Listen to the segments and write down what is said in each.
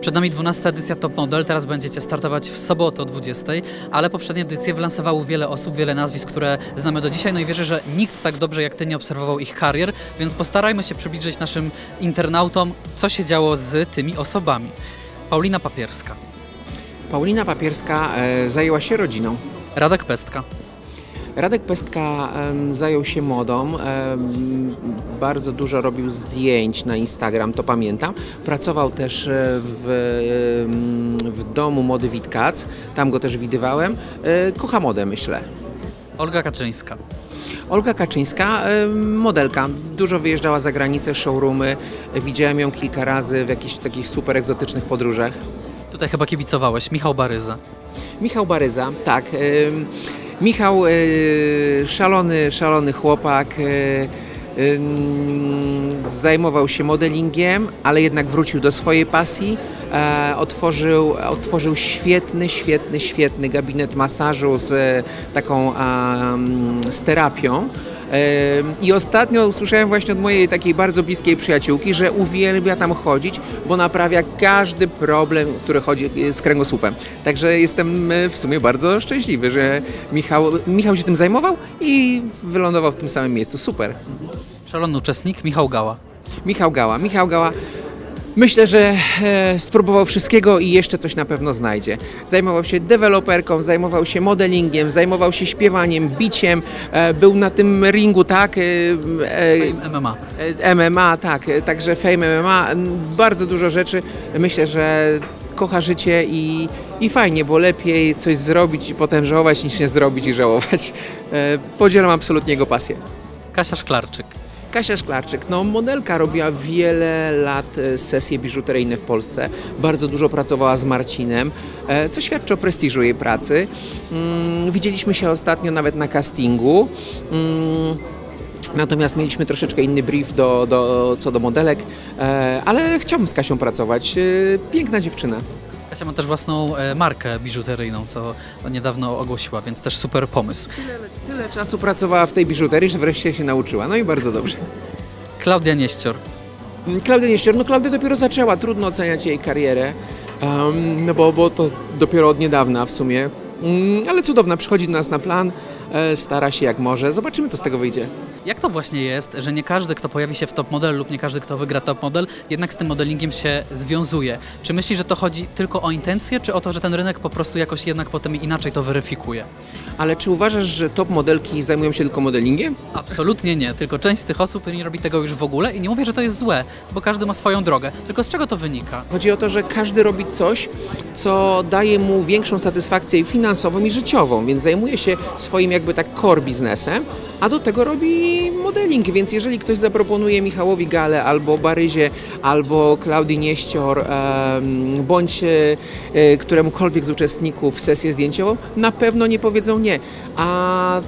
Przed nami 12 edycja Top Model, teraz będziecie startować w sobotę o 20, ale poprzednie edycje wylansowały wiele osób, wiele nazwisk, które znamy do dzisiaj, no i wierzę, że nikt tak dobrze jak Ty nie obserwował ich karier, więc postarajmy się przybliżyć naszym internautom, co się działo z tymi osobami. Paulina Papierska, Paulina Papierska e, zajęła się rodziną. Radek Pestka, Radek Pestka zajął się modą, bardzo dużo robił zdjęć na Instagram, to pamiętam. Pracował też e, w, w domu mody Witkac, tam go też widywałem. E, Kocha modę, myślę. Olga Kaczyńska, Olga Kaczyńska, modelka, dużo wyjeżdżała za granicę, showroomy, widziałem ją kilka razy w jakichś takich super egzotycznych podróżach. tutaj chyba kibicowałeś, Michał Baryza, Michał Baryza, tak. Michał, y, szalony, szalony chłopak. ym, Zajmował się modelingiem, ale jednak wrócił do swojej pasji. E, Otworzył, otworzył świetny, świetny, świetny gabinet masażu z e, taką z terapią. I ostatnio usłyszałem właśnie od mojej takiej bardzo bliskiej przyjaciółki, że uwielbia tam chodzić, bo naprawia każdy problem, który chodzi z kręgosłupem. Także jestem e, w sumie bardzo szczęśliwy, że Michał, Michał się tym zajmował i wylądował w tym samym miejscu. Super. szalony uczestnik Michał Gała. Michał Gała. Michał Gała. Myślę, że e, spróbował wszystkiego i jeszcze coś na pewno znajdzie. Zajmował się deweloperką, zajmował się modelingiem, zajmował się śpiewaniem, biciem, e, był na tym ringu, tak? E, e, MMA. E, MMA, tak, także Fame MMA, bardzo dużo rzeczy. Myślę, że kocha życie i, i fajnie, bo lepiej coś zrobić i potem żałować, niż nie zrobić i żałować. E, Podzielam absolutnie jego pasję. Kasia Szklarczyk, Kasia Szklarczyk, no modelka robiła wiele lat e, sesje biżuteryjne w Polsce. Bardzo dużo pracowała z Marcinem, e, co świadczy o prestiżu jej pracy. Mm, Widzieliśmy się ostatnio nawet na castingu. Mm, Natomiast mieliśmy troszeczkę inny brief do, do, co do modelek, e, ale chciałbym z Kasią pracować. Piękna dziewczyna. Kasia ma też własną e, markę biżuteryjną, co niedawno ogłosiła, więc też super pomysł. Tyle czasu pracowała w tej biżuterii, że wreszcie się nauczyła. No i bardzo dobrze. Klaudia Nieścior, Klaudia Nieszczor, no Klaudia dopiero zaczęła, trudno oceniać jej karierę, um, no bo, bo to dopiero od niedawna w sumie, Mm, ale cudowna, przychodzi do nas na plan, stara się jak może, zobaczymy co z tego wyjdzie. Jak to właśnie jest, że nie każdy, kto pojawi się w top model lub nie każdy, kto wygra top model, jednak z tym modelingiem się związuje? Czy myślisz, że to chodzi tylko o intencje, czy o to, że ten rynek po prostu jakoś jednak potem inaczej to weryfikuje? Ale czy uważasz, że top modelki zajmują się tylko modelingiem? Absolutnie nie, tylko część z tych osób nie robi tego już w ogóle i nie mówię, że to jest złe, bo każdy ma swoją drogę. Tylko z czego to wynika? Chodzi o to, że każdy robi coś, co daje mu większą satysfakcję finansową i życiową, więc zajmuje się swoim jakby tak core biznesem, a do tego robi modeling, więc jeżeli ktoś zaproponuje Michałowi Gale albo Baryzie, albo Klaudii Nieścior, bądź e, e, któremukolwiek z uczestników sesję zdjęciową, na pewno nie powiedzą nie. A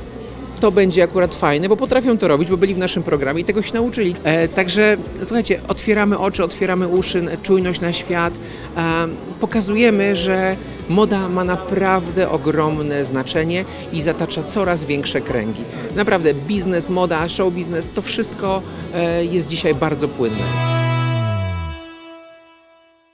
to będzie akurat fajne, bo potrafią to robić, bo byli w naszym programie i tego się nauczyli. E, także słuchajcie, otwieramy oczy, otwieramy uszy, czujność na świat, e, pokazujemy, że moda ma naprawdę ogromne znaczenie i zatacza coraz większe kręgi. Naprawdę biznes, moda, show biznes, to wszystko e, jest dzisiaj bardzo płynne.